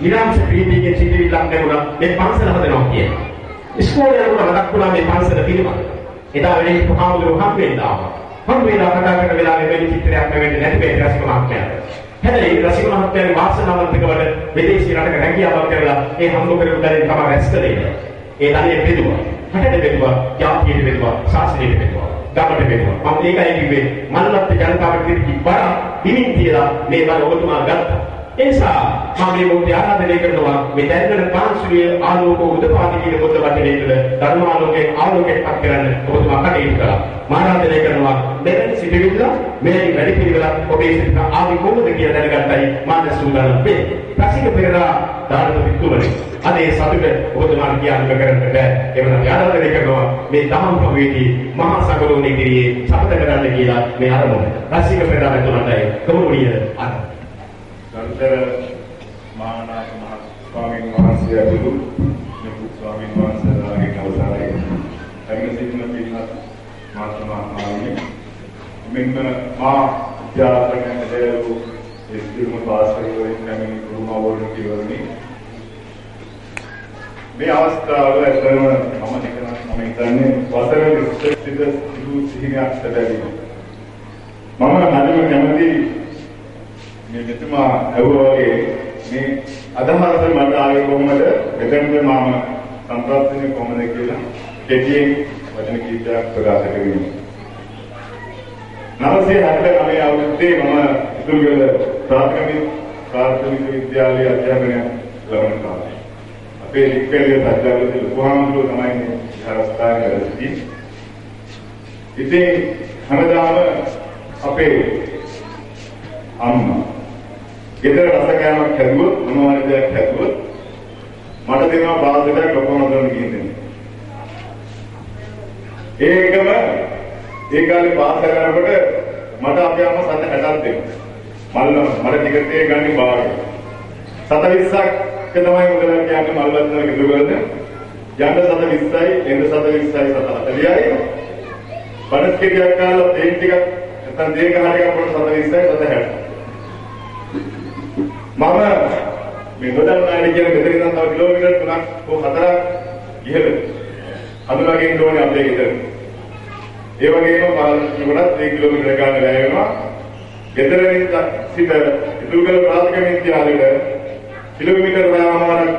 නිරාංශ ප්‍රීතියකින් සිටිවිලක් ලැබුණා මේ පන්සල හදනවා කියලා. ඉස්කෝලේ යනකොට මතක් වුණා මේ පන්සල පිළිබඳ. එදා වෙලේ පුහාමුදුරු හම් වෙන්නා. හම් වෙලා කතා කරන වෙලාවේ වෙලි චිත්‍රයක් නැවෙන්නේ නැති මේ රසික මහත්මයාට. හැබැයි රසික මහත්මයාගේ වාසනාවන්තකවට විදේශී රටක රැකියාවක් කරලා ඒ හම්බ කරපු දරින් තමයි රැස් කළේ. ඒ ධනෙ බෙදුවා. රටට බෙදුවා, ජාතියට බෙදුවා, ශාසනයට බෙදුවා. ගමට බෙදුවා. මම ඒකයි කිව්වේ මනලත් ජනතාවට කිරි බර දිමින් තියලා මේ බර ඔබතුමා ගත්තා. ඒ නිසා මම මේ මොහොතේ ආරාධනය කරනවා මේ දැන්වන පාන්සුලිය ආලෝක උදපාදි කියන බුද්ධ වචනේ තුළ ධර්මාලෝකයේ ආලෝකයට පත් කරන්න ඔබතුමා කටයුතු කළා. මම ආරාධනය කරනවා මෙවැනි සිටිවිල්ල මෙවැනි වැඩි පිළිවෙලක් ඔබේ සිත ආවි කොහොමද කියලා දැනගත්තයි මම සූදානම් වෙන්නේ. රසික පෙරදා දානක පිටුවනේ. අනේ සතුට ඔබතුමාට කියන්න කරන්න බෑ. එවනම් ආරාධනය කරනවා මේ දහම් කවේදී මහා සංඝරෝණී කිරියේ සපත කරන්න කියලා මේ අරමුණ. රසික පෙරදා මෙතුණටයි ගෞරවණීය අරමුණ. ගරුතර මහානායක මහ ස්වාමීන් වහන්සේ ඇතුළු නිකුත් ස්වාමීන් වහන්සේලාගේ අවසරයි පැමිණ සිටින පින්වත් මාත්මා මාන්නේ මෙන්න මා විද්‍යාඥයන් දෙවු ඉස්තිම පාසලෙන් පැමිණි ගුරුමවරුන් කියවන්නේ මේ අවස්ථාව ඇත්තම මම හිතන මම හිතන්නේ වසර 20 සිට සිදු සිහිනයක් සැබෑවීම මම හරිම කැමති මේ මෙතුමා ඇහුවා වගේ මේ අදහස මට ආවේ කොහොමද එතනද මම සම්ප්‍රාප්තිනේ කොහොමද කියලා කෙටියෙන් වචන කීපයක් ප්‍රකාශ කරමි. 979 අවුරුද්දේ මම ඉතුරුගල ප්‍රාථමික ප්‍රාථමික විද්‍යාලයේ අධ්‍යාපනය ලබන කාලේ. අපේ ලිප්පෙලිය සත්‍යවලදී ලොකුහාමුදුරුවෝ තමයි මේ විහාරස්ථානයේ වැඩ සිටින්නේ. ඉතින් හැමදාම අපේ අම්මා ගෙදර රස කෑමක් හැදුවොත් මොනවා හරි දෙයක් හැදුවොත් මට දෙනවා බාධකයක් ලොකෝමදන් කියන්නේ. ඒකම ඒ කාලේ පාස් කරනකොට මට අපේ අම්මා සත 60ක් දෙනවා. මල්ල මට ටිකට් එක ගන්න බාරයි. සත 20ක් තමයි මුදල කියන්නේ මල්ලත් ගෙදර වලද. යන්න සත 20යි, එන්න සත 20යි, සත 40යි. බඩස් කෙටියක් කාලා තේන් ටිකක් නැත්නම් දේක හරියක් පොඩ සත 20යි, සත 60යි. මම මේ නොදන්නානේ කියන මෙතන ඉඳන් තව කිලෝමීටර් 3ක් හෝ 4ක් ඉහළ අඳුරගෙන ඕනේ අපේ ගෙදර. ඒ වගේම පාරකට 3 කිලෝමීටර ගාන වැය වෙනවා. ගෙදර සිට ඉතුරුකල ප්‍රාථමික විද්‍යාලයට කිලෝමීටර් වයාමාරක්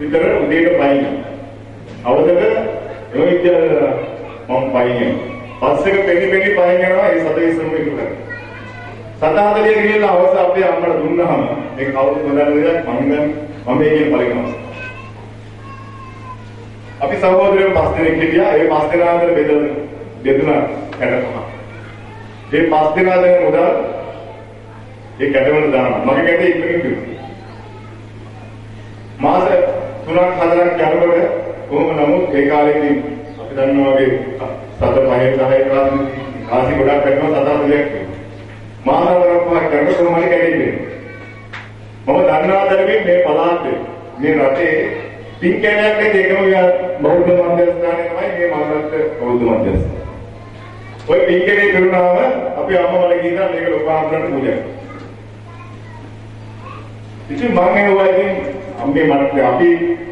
විතර උදේට පයින්. අවදක ඒ විද්‍යාලයට මම පයින්. බස් එක පෙනි පෙනි පයින් යනවා ඒ සතේ සමුයි කරා. සතාදලිය ගිහිල්ලා අවශ්‍ය අපේ අම්මට දුන්නාම මේ කවුරුත් නොදන්න දෙයක් මම දැන් මම මේකෙන් පරිගමනවා. අපි සහෝදරයෝ පස් දෙනෙක් හිටියා. ඒ පස් දෙනා අතර බෙදලා බෙදුණා කැටපහ. ඒ පස් දෙනා දැන් මුදල් ඒ කැටවල දානවා. මගේ කැටේ ඉක්මනින් දුන්නා. මාස 3ක් 4ක් යනකොට කොහොම නමුත් ඒ කාලේදී අපි දන්නවා වගේ සත පහේ 10 කාලේ කාසි ගොඩක් කරනවා සතාට දෙයක්. මානවරක් පහක් කරන කොහොමද කැඩෙන්නේ. මම දන්නවා දැනගෙන මේ පළාතේ මේ රටේ පින්කෑනයක් නේ ඒකම බෞද්ධ මධ්‍යස්ථානය තමයි මේ මහරත්න බෞද්ධ මධ්‍යස්ථානය. ඔය පින්කෑනේ කරුණාව අපි අම්මා මට කියනවා මේක ලොකු ආම්රණ පූජා. ඉතින් මම ඒවා ඉතින් අම්මේ මට අපි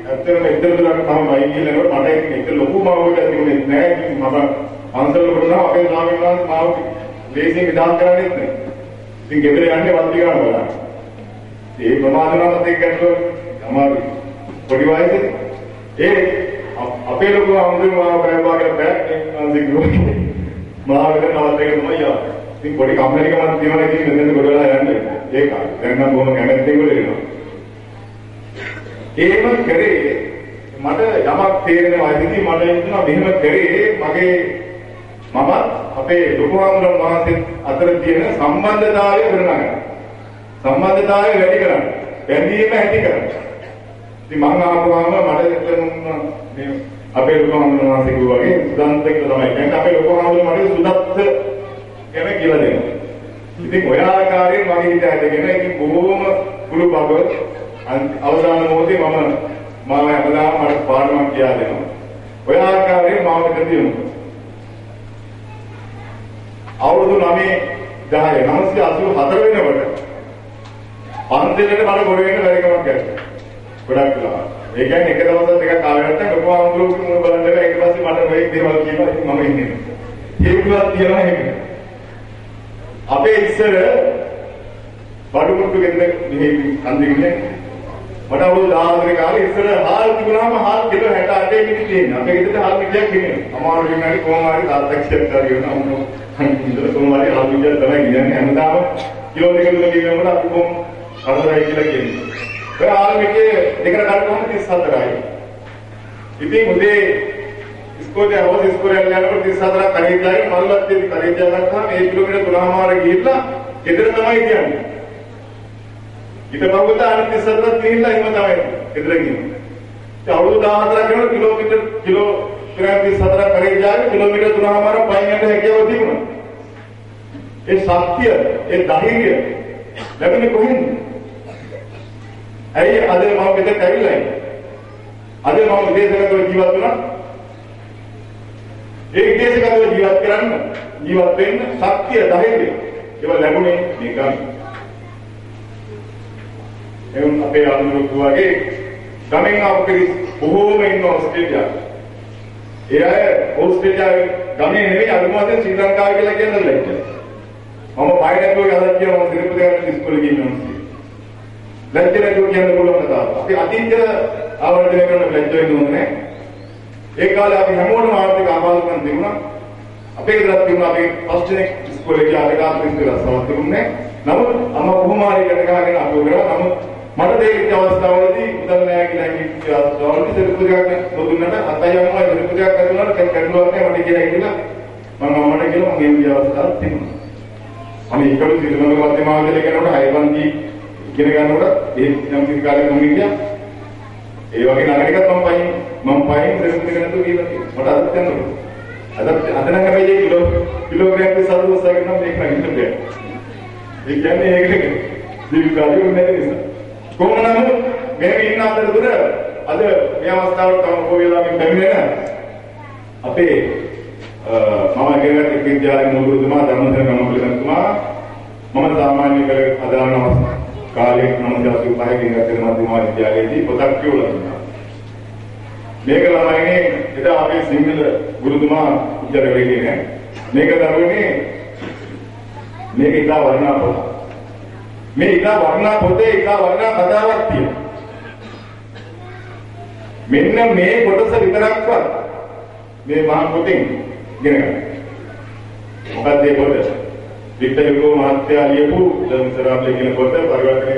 ඇත්තටම ඉద్దර දුරක් තමයි වයින් කියනකොට මට ඒක ලොකු මාවකට තිබුණේ නෑ. ඉතින් මම අන්සල් වලට අපේ ස්වාමීන් වහන්සේ මාව ලේසියෙන් විදාන් කරන්නේ නැහැ. ඉතින් ගෙදර යන්නේ වත්ති ගන්න බලන්න. ඒ ප්‍රමාදනවත් එක්ක ගැටලුව අමාරුයි. පොඩි වයසේ ඒ අපේ ලොකු අමුතුම මාව කරනවා කියලා බෑ අන්සික් ගුරුනේ. මාව වෙන නවත් එක තමයි යා. ඉතින් පොඩි කම්මැලිකමක් තියෙනවා ඉතින් මෙතන ගොඩලා යන්නේ. ඒක. දැන් නම් බොහොම කැමැත්තෙන් ගොඩ වෙනවා. ඒම කරේ මට යමක් තේරෙනවා ඉතින් මට හිතෙනවා මෙහෙම කරේ මගේ මම අපේ ලොකුහාමුදුරන් වහන්සේ අතර තියෙන සම්බන්ධතාවය කරනවා. සම්බන්ධතාවය වැඩි කරන්න. බැඳීම ඇති කරන්න. ඉතින් මම ආපුවාම මට හිතෙනවා මේ අපේ ලොකුහාමුදුරන් වහන්සේ කිව්වා වගේ සුදන්ත කියලා තමයි. කියන්නේ අපේ ලොකුහාමුදුරන් මට සුදත්ත ගැන කියලා දෙනවා. ඉතින් ඔය ආකාරයෙන් මගේ හිත ඇදගෙන ඉතින් බොහොම කුළු බබ අවසාන මොහොතේ මම මාව හැමදාම මට පාඩමක් කියලා දෙනවා. ඔය ආකාරයෙන් මාව දෙදියුණා. අවුරුදු 9 10 984 වෙනකොට පන්සලට මට ගොඩ වෙන්න බැරි කමක් ගැටුණා. ගොඩක් වෙලා. ඒ කියන්නේ එක දවසක් දෙකක් ආවෙ නැත්නම් ලොකු ආන්දෝලනයක මුණ බලන්න බැහැ. ඊට පස්සේ මට මේ දේවල් කියනවා ඉතින් මම ඉන්නේ. ඒකවත් තියනවා එහෙම. අපේ ඉස්සර බඩුමුට්ටු ගෙදර මෙහි කන්දින්නේ මට අවුරුදු 14 කාලේ ඉස්සර හාල් තිබුණාම හාල් කිලෝ 68 මිටි තියෙනවා. අපේ ගෙදරට හාල් මිටියක් ගෙනියනවා. අමාරුවෙන් හරි කොහොම හරි තාත්තක්ෂයක් කරගෙන අමුණු ඉතල කොහොම හරි හාල් මිටියක් තමයි කියන්නේ හැමදාම කිලෝ දෙක තුන ගෙනියනකොට අපි කොහොම කරදරයි කියලා කියන්නේ. ඒ හාල් මිටිය දෙකට කඩපුවම 34යි. ඉතින් උදේ ඉස්කෝලේ අවුස් ඉස්කෝලේ යනකොට 34ක් කරේජායි මල්ලත් දෙවි කරේජා ගත්තාම ඒ කිලෝමීටර් 3මාර ගිහිල්ලා ගෙදර තමයි කියන්නේ. ඊට පස්සේ අනිත් 34ක් ගිහිල්ලා එහෙම තමයි ගෙදර ගිහින්. ඒ අවුරුදු 14ක් යනකොට කිලෝමීටර් කිලෝ 34ක් කරේජායි කිලෝමීටර් 3මාර පයින් යන හැකියාව තිබුණා. ඒ ශක්තිය, ඒ ධෛර්යය ලැබෙන්නේ කොහෙන්ද? ඇයි අද මම මෙතන ඇවිල්ලා ඉන්නේ? අද මම විදේශගතව ජීවත් වුණා. ඒ විදේශගතව ජීවත් කරන්න ජීවත් වෙන්න ශක්තිය ධෛර්යය ඒව ලැබුණේ නිකන්. එවුන් අපේ අනුරුත් වගේ ගමෙන් ආපු පිරිස් බොහෝම ඉන්න ඕස්ට්‍රේලියාවේ. ඒ අය ඕස්ට්‍රේලියාවේ ගමේ නෙවෙයි අනුමාදයෙන් ශ්‍රී ලංකාව කියලා කියන ලැජ්ජ. මම පයිනට්ටෝ ගහලා කියනවා මම තිරුපති ගන්න ඉස්කෝලේ ගිහින් ලැජ්ජ නැතුව කියන්න පුළුවන් කතාව. අපි අතීත ආවර්ජනය කරන ලැජ්ජ වෙන්න ඕනේ ඒ කාලේ අපි හැමෝටම ආර්ථික අභාවකම් තිබුණා. අපේ ගෙදරත් තිබුණා අපි ෆස්ට් එක ඉස්කෝලේ ගියා අර කාලේ ඉස්සෙල්ලා සමත් තිබුණේ. නමුත් අම්මා කොහොම හරි ඉගෙන ගන්න අපි කරා. නමුත් මට තේරිච්ච අවස්ථාවලදී උදල් නෑ කියලා හිතච්ච අවස්ථාවලදී සිරුපුරයක් නොදුන්නට අතයි අම්මා සිරුපුරයක් ඇතුළට දැන් කඩුවක් නෑ මට කියලා හිතලා මම අම්මට කියලා මගේ මේ අවස්ථාවක් තිබුණා. මම ඒකළු සිරුමග මධ්‍යම ආයතනය කරනකොට හයවන්ති ඉගෙන ගන්නකොට ඒ යම් කිසි කාලයක මම ගියා. ඒ වගේ නරකයක් මම පයින් මම පයින් ප්‍රශ්න කරනතු කියලා මට අදත් දැනුණා. අද අද නම් හැබැයි කිලෝ කිලෝග්‍රෑම් විසාර උසගෙන නම් මේක නගින්න බෑ. ඒ කියන්නේ ඒකනේ දීර්ඝකාලීන නැති නිසා. කොහොම නමුත් මේ ඉන්න අතරතුර අද මේ අවස්ථාවට තම කොහෙලා මේ පැමිණෙන අපේ මම ඉගෙනගත්ත විද්‍යාලයේ මුලුතුමා ධර්මසේන ගමකුලතුමා මම සාමාන්‍ය කළ අදාළ අවස්ථාව කාලේ 1985 කින් ගත්තේ මධ්‍යම විද්‍යාලයේදී පොතක් කියවලා දුන්නා. මේක ළමයිනේ එදා අපේ සිංහල ගුරුතුමා උත්තර වෙන්නේ නැහැ. මේක දරුවනේ මේක ඉතා වර්ණා පොත. මේ ඉතා වර්ණා පොතේ ඉතා වර්ණා කතාවක් තියෙනවා. මෙන්න මේ කොටස විතරක්වත් මේ මහා පොතෙන් ඉගෙන ගන්න. මොකක්ද මේ පොත? වික්ටර් හුගෝ මහත්තයා ලියපු ද මිසරාබ්ලේ කියන පොත පරිවර්තනය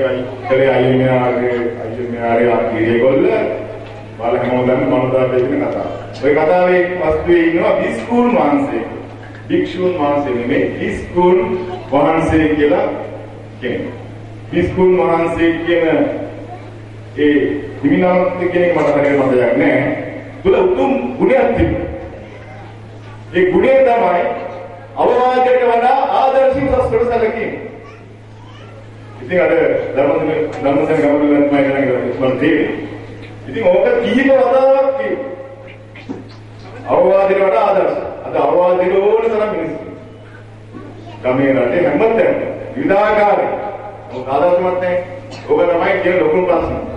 කළේ අයියෝමියාගේ අයියෝමියාගේ ආකීරේගොල්ල බාල හැමෝටම මනෝදාට කියන කතාව. ওই කතාවේ වස්තුවේ ඉන්නවා බිස්කුන් වහන්සේ. භික්ෂුන් වහන්සේ නෙමෙයි බිස්කුන් වහන්සේ කියලා කියනවා. බිස්කුන් වහන්සේ කියන ඒ හිමිනාත් කියන එක මට හරියට මතකයක් නෑ. තුල උතුම් ගුණයක් තිබුණා. ඒ ගුණය තමයි අවවාදයට වඩා ආදර්ශී සස්කර සැලකීම. ඉතින් අර ධර්මසන ධර්මසන ගමන ගන්න මම කරන්නේ තේරෙන්නේ. ඉතින් ඕක කීප වතාවක් කියනවා. අවවාදයට වඩා ආදර්ශ. අද අවවාදයට ඕන තරම් මිනිස්සු. ගමේ රටේ හැමතැනම විවිධාකාරයි. ඔක ආදර්ශමත් නැහැ. ඕක තමයි කියන ලොකුම ප්‍රශ්න.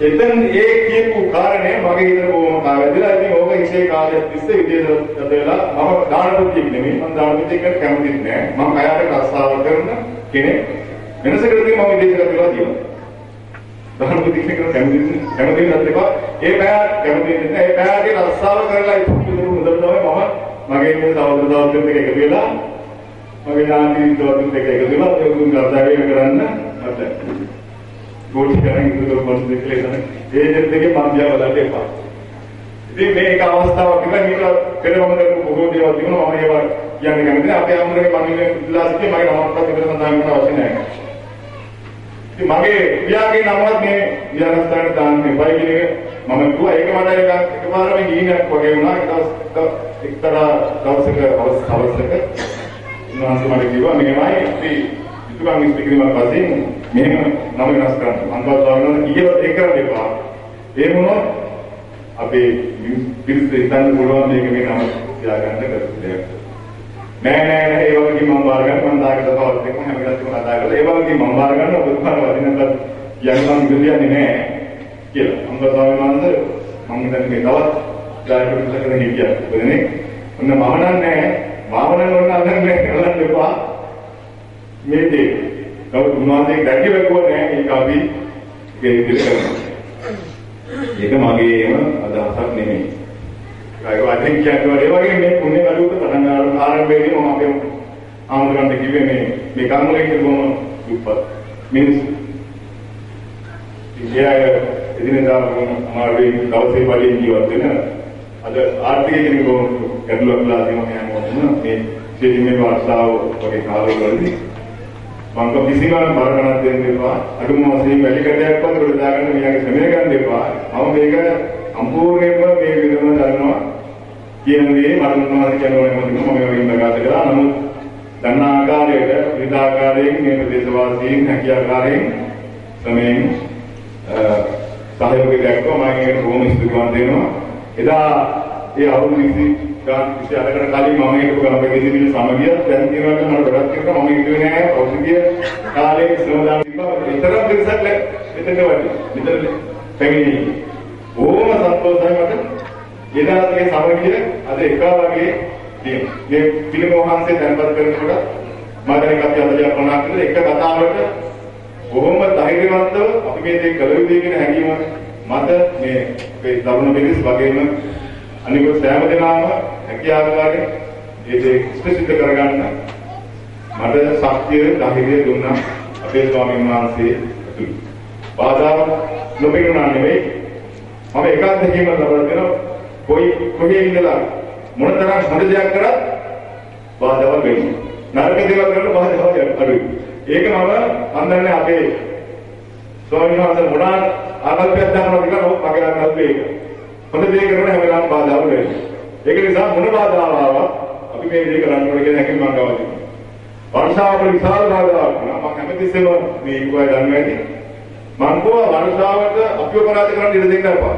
එතෙන් ඒ කියපු කාරණය මගේ හිතට බොහොම කාවැදලා ඉතින් ඕක ඉසේ කාලයක් තිස්සේ විදේශ වෙලා මම දානපතියෙක් නෙමෙයි මම දානපතියෙක් කැමතිත් නෑ මම කයට රස්සාව කරන කෙනෙක් වෙනසකටදී මම විදේශගත වෙලා තියෙනවා දානපතියෙක් කෙනෙක් කැමතිත් කැමතිත් නැත්නම් ඒ බෑ කැමතිත් නෑ ඒ බෑගේ රස්සාව කරලා ඉතුරු මුදල් තමයි මම මගේ මේ සහෝදර සහෝදරියන් දෙක එකතු වෙලා මගේ නාන්ති සහෝදරියන් දෙක එකතු වෙලා ඒක ගර්ධාවේ කරන්න මට ගෝටි කරන් ඉතුරු කරපු දෙකේ නේද ඒ දෙකේ මන්දියා වලට එපා. ඉතින් මේක අවස්ථාවක් කියලා මේක පෙරවම කරපු බොහෝ දේවල් තිබුණා. මම ඒවා කියන්නේ කැමති අපේ අමුරගේ මන්නේ ඉල්ලා සිටියේ මගේ නමක් විතර සඳහන් කරන්න අවශ්‍ය නැහැ. ඉතින් මගේ පියාගේ නමවත් මේ විද්‍යාස්ථානට දාන්න එපා කියන මම කිව්වා. ඒක මට එක එකපාරම ගිහිනක් වගේ වුණා. ඒක දවස් එක්තරා දවසක අවස්ථාවක. උන්වහන්සේ මට කිව්වා මෙහෙමයි අපි යුතුයකම් ඉස්පි කිරීමක් වශයෙන් මෙහෙම නම වෙනස් කරන්න. අන්තවත් ස්වාමීන් වහන්සේ ඒක කරන්න එපා. ඒ මොනොත් අපේ පිරිස හිතන්න පුළුවන් මේක මේ නම තියාගන්න කරපු දෙයක්. නෑ නෑ නෑ ඒ වගේ මම බාර ගන්න මම දායක සභාවත් එක්ක හැම එකක්ම කතා කරලා ඒ වගේ මම බාර ගන්න ඔබ තුමාට වදිනකත් යන්න මම ඉඳියන්නේ නෑ කියලා. අම්බ ස්වාමීන් වහන්සේ මම හිතන්නේ මේ තවත් දායක පිටසකට හිටියා. ඔයනේ ඔන්න මම නන්නේ මාව නම් ඔන්න අල්ලන්නේ කරන්න එපා. මේ දේ. කවුරු උන්වහන්සේ දැක්කේ වැකුව නෑ ඒක අපි ඒක ඉදිරි කරනවා. ඒක මගේම අදහසක් නෙමෙයි. ඒක වදින් කියන්නේ ඒ වගේ මේ පුණ්‍ය කටයුතු පටන් ගන්න ආරම්භයේදී මම අපේ ආමරණ්ඩ කිව්වේ මේ මේ කම්මලේ කිව්වම දුප්පත් මිනිස්සු. ඉන්දියාවේ එදිනෙදා අමාරුවේ දවසේ පළියෙන් ජීවත් වෙන අද ආර්ථික කෙනෙක් බොහොම ගැටලුවක් ලා තියෙනවා හැමෝටම මේ විශේෂයෙන්ම වර්ෂාව වගේ කාලවලදී මංග කිසිම බරකණක් දෙන්න එපා. අඩුම වශයෙන් වැඩි කඩයක්වත් උඩ දාගන්න මෙයාගේ ශ්‍රමය ගන්න එපා. මම මේක සම්පූර්ණයෙන්ම මේ විදිහම දන්නවා. කියන දේ මට උන්වහන්සේ කියනවා මොකද මම මේක ඉඳගත කළා. නමුත් දන්න ආකාරයට විවිධ ආකාරයෙන් මේ ප්‍රදේශවාසීන් හැකිය ආකාරයෙන් ශ්‍රමයෙන් සහයෝගය දක්වා මම ඒකට බොහොම ස්තුතිවන්ත වෙනවා. එදා ඒ අවුරුදු 20 28කට කලින් මම හිටපු ගමක කිසිම සමගිය දැන් තියෙනවා මම ගොඩක් එක මම හිතුවේ නෑ පෞද්ගලික කාලේ ශ්‍රමදාන තිබ්බා විතරක් දෙසක් මෙතන වටි විතර පැමිණි ඕම සන්තෝෂයි මට. එදාගේ සමගිය අද එක වගේ තියෙනවා. මේ පිළිම වහන්සේ දැන්පත් කරනකොට මම දැන් එකක් අදලා ප්‍රණාම කරලා එක කතාවකට බොහොම ධෛර්යවන්තව අපි මේ දේ කළ යුතුයි කියන හැඟීම මත මේ මේ තරුණ පිරිස් වගේම අනිකුත් සෑම දෙනාම හැකියාවකාරී මේ දේ ස්පෙසිෆික් කරගන්න මට ශක්තිය ධෛර්යය දුන්නා අපේ ස්වාමීන් වහන්සේ ඇතුළු. බාධා නොපෙනුනා නෙවෙයි මම එකක් දෙකීම ලබා දෙනවා කොයි කොහේ ඉඳලා මොනතරම් හොඳ දෙයක් කරත් බාධාවල් වෙනවා. නරක දේවල් කරලා බාධාවල් අඩුයි. ඒක මම මන්දන්නේ අපේ ස්වාමීන් වහන්සේ මොනවා ආකල්පයක් දානවා කියලා ඔව් මගේ ආකල්පය ඒක. හොඳ දේ කරන හැම වෙලාවම බාධාවල් වෙනවා. ඒක නිසා මොන බාධාව ආවත් අපි මේ දේ කරන්න ඕනේ කියන හැකියාව මම ගාව තියෙනවා. වර්ෂාවට විශාල බාධාවක් වුණා. මම හැමතිස්සෙම මේ ඉුවා දන්නේ නැති. මම කෝ වර්ෂාවට අපිව පරාද කරන්න ඉඩ දෙන්න එපා.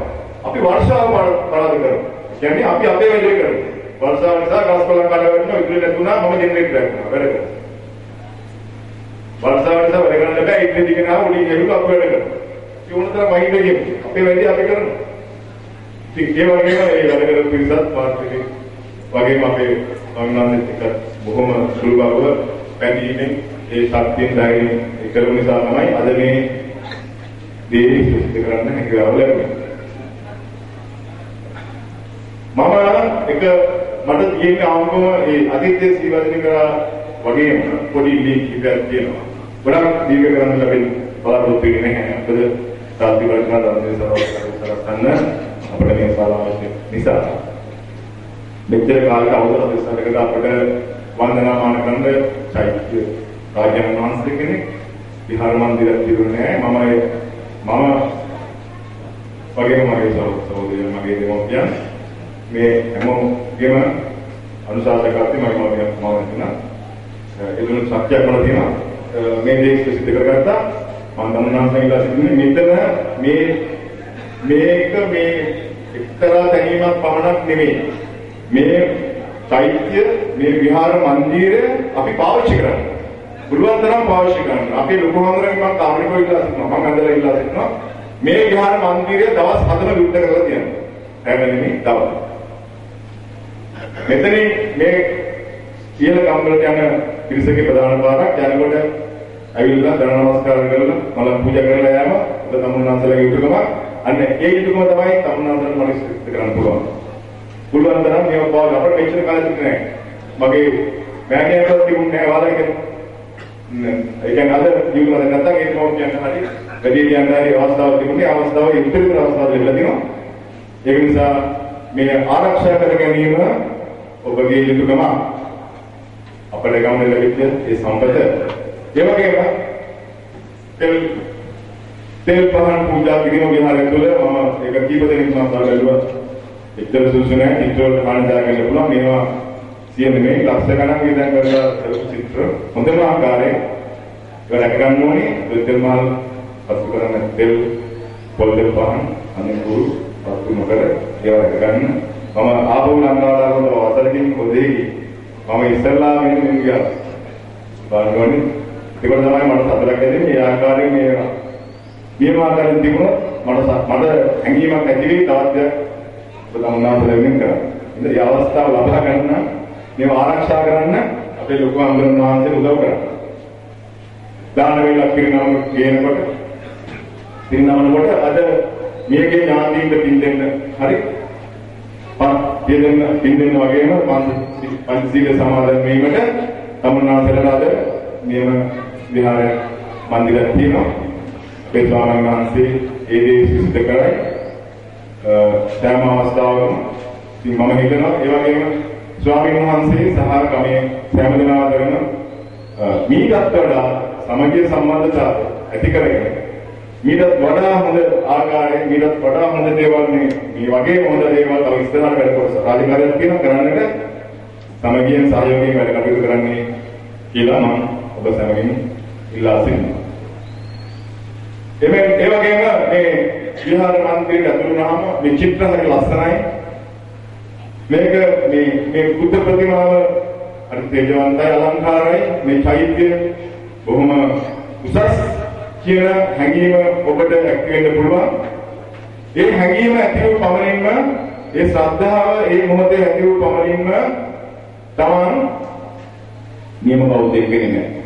අපි වර්ෂාව පරාද කරමු. කියන්නේ අපි අපේ වැඩේ කරමු. වර්ෂාව නිසා ගස්කොලන් කඩවෙන්න ඉදිරි නැතුණා මම ජෙනරේටර් කරනවා. වැඩ කරනවා. වර්ෂාව නිසා වැඩ කරන්න බෑ. ඉදිරි දිග නා උඩින් එළුව අපි වැඩ කරනවා. ඒ උනතර මහින්ද කියමු. අපේ වැඩේ අපි කරනවා. ඉතින් ඒ වගේම මේ වැඩ කරපු පිරිසත් වාස්තික වගේම අපේ ස්වාමීන් එක්ක බොහොම සුළු බව පැහැදිලිමෙන් ඒ ශක්තියෙන් ධෛර්යයෙන් ඒ කරපු නිසා තමයි අද මේ දේ සිද්ධ කරන්න හැකියාව ලැබුණේ. මම එක මට තියෙන ආවම ඒ අතීතයේ සීවදින කරා වගේම පොඩි ලින්ක් එකක් තියෙනවා. ගොඩක් දීර්ඝ කරන්න ලැබෙන බලාපොරොත්තු වෙන්නේ නැහැ. මොකද සාධි වර්ගන ධර්මයේ සරවන්න අපිට මේ සාලාවශ්‍ය නිසා. මෙච්චර කාලයක අවුරුදු 38කට අපිට වන්දනාමාන කරන්න චෛත්‍ය රාජ්‍යයන් වහන්සේ කෙනෙක් විහාර මන්දිරයක් තිබුණේ නැහැ. මම මම වගේම මගේ සහෝදරයෝ මගේ දෙමව්පියන් මේ හැමෝගෙම අනුශාසකත්වයේ මම මම මම හිතනවා එදුණු සත්‍යයක් වල තියෙනවා. මේ දේ සිද්ධ කරගත්තා මම තමුන්නාන්සේ ඉල්ලා සිටින්නේ මෙතන මේ මේක මේ එක්තරා දැනීමක් පමණක් නෙමෙයි මේ චෛත්‍ය මේ විහාර මන්දිරය අපි පාවිච්චි කරන්නේ පුළුවන් තරම් පාවිච්චි කරන්න. අපේ ලොකු හඳුරන් මම කාමරිකව ඉල්ලා සිටිනවා. මම අදලා ඉල්ලා සිටිනවා. මේ විහාර මන්දිරය දවස් 7ම විරුද්ධ කරලා තියෙනවා. හැමදෙන්නේ දවස්. මෙතනින් මේ කියන කම්බලට යන පිරිසගේ ප්‍රධාන පාරක් යනකොට ඇවිල්ලා දන නමස්කාර කරලා මල පූජා කරලා යෑම ඔබ තමුන්නාන්සලගේ යුතුයකම අන්න ඒ යුතුයකම තමයි තමුන්නාන්සලට මම ඉස්තිර කරන්න පුළුවන්. පුළුවන් තරම් මේව පාව අපිට මෙච්චර කාලෙක නෑ. මගේ මෑණියන්ට තිබුණේ නැහැ වාදයක. ඒ කියන්නේ අද ජීවිතවල නැත්තම් ඒක මොකක්ද කියන්නේ හරි. වැඩි කියන්නේ අවස්ථාවක් තිබුණේ අවස්ථාව ඉතිරි කරන අවස්ථාවක් ලැබිලා තියෙනවා. ඒක නිසා මේ ආරක්ෂා කර ගැනීම ඔබගේ යුතුයකම අපේ ගමනේ ලැබිච්ච ඒ සම්පත ඒ වගේම තෙල් තෙල් පහන් පූජා කිරීම විහාරය තුළ මම ඒක කීප දෙනෙක් මම බලුවා එච්චර සුසු නැහැ චිත්‍ර වලට හානි දාගන්න පුළුවන්. මේවා සියලු මේ ලක්ෂ ගණන් වියදම් කරලා කරපු චිත්‍ර හොඳම ආකාරයෙන් ඒක ගන්න ඕනේ. තෙල් මල් පසු කරන තෙල් පොල් තෙල් පහන් අනුකූල පසු නොකර ඒවා ගන්න මම ආපහු ලංකාවට වසරකින් කොදේකි මම ඉස්සල්ලා මෙන්න ගියා. බලනෝනේ ඒක තමයි මට සතුටක් දෙන්නේ මේ ආකාරයෙන් මේ මේ ආකාරයෙන් තිබුණොත් මට ස- මට හැඟීමක් ඇති වෙයි තවත් බුදුමනාතල වෙනින් කරා. ඉතින් මේ අවස්ථාව ලබා ගන්න මේව ආරක්ෂා කරන්න අපේ ලොකු අම්බරන් වහන්සේ උදව් කරා. දාන වේලක් පිරිනම ගේනකොට පිරිනමනකොට අද මියගේ ඥාතීන්ට පින් දෙන්න හරි පන් දෙන්න පින් දෙන්න වගේම පංචශීල සමාදන් වීමට තමුන්නාසලට අද නියම විහාර මන්දිරයක් තියෙනවා. අපේ ස්වාමීන් වහන්සේ ඒ දේ සිද්ධ කරයි. සෑම අවස්ථාවකම ඉතින් මම හිතනවා ඒ වගේම ස්වාමීන් වහන්සේ සහ ගමේ සෑම දෙනා කරන මීටත් වඩා සමගිය සම්බන්ධතාව ඇති කරගෙන මීටත් වඩා හොඳ ආකාරයෙන් මීටත් වඩා හොඳ දේවල් මේ මේ වගේ හොඳ දේවල් තව ඉස්සරහට වැඩ කොටස රාජකාරියක් තියෙනවා කරන්නට සමගියෙන් සහයෝගයෙන් වැඩ කටයුතු කරන්නේ කියලා මම ඔබ සැමගෙන් ඉල්ලා සිටිනවා. එමෙන් ඒ වගේම මේ විහාර මන්දිරයට ඇතුළු වුණාම මේ චිත්‍ර හරි ලස්සනයි. මේක මේ මේ බුද්ධ ප්‍රතිමාව අර තේජවන්තයි අලංකාරයි මේ චෛත්‍ය බොහොම උසස් කියන හැඟීම ඔබට ඇති වෙන්න පුළුවන්. ඒ හැඟීම ඇති වූ පමණින්ම ඒ ශ්‍රද්ධාව ඒ මොහොතේ ඇති වූ පමණින්ම තමන් නියම බෞද්ධයෙක් වෙන්නේ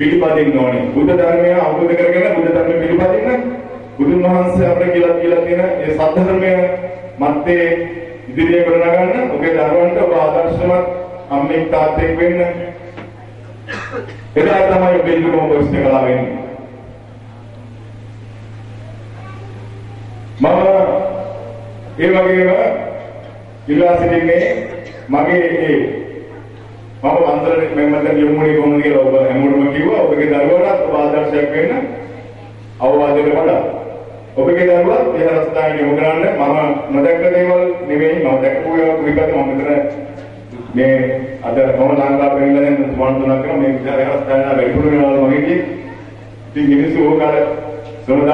පිළිපදින්න ඕනේ. බුද්ධ ධර්මය අවබෝධ කරගෙන බුද්ධ ධර්මය පිළිපදින්න බුදුන් වහන්සේ අපිට කියලා කියලා තියෙන ඒ සත්‍ය මැත්තේ ඉදිරියේ කරනගන්න ඔබේ දරුවන්ට ඔබ ආදර්ශමත් අම්මෙක් තාත්තෙක් වෙන්න. එදා තමයි ඔබේ දුක ඔබ ඉස්ත කළා වෙන්නේ. මම ඒ වගේම ඉල්ලා සිටින්නේ මගේ ඒ මම අන්තරේ මෙම්මට යොමුනේ කොහොමද කියලා ඔබ හැමෝටම කිව්වා. ඔබගේ දරුවාට ඔබ ආදර්ශයක් වෙන්න අවවාදයට වඩා. ඔබගේ දරුවා විහාරස්ථානයේ යොමු කරන්න. මම නොදැක්ක දේවල් නෙවෙයි. මම දැක්කු ඒවා විකල්ප මම මෙතන මේ අද මම ලංකාවේ ඉඳලා දැන් තුන් තුනක් කරා මේ විහාරස්ථානය වැඩිපුර වෙනවා මගේ ඉතින් මිනිස්සු ඕක අර සෝදා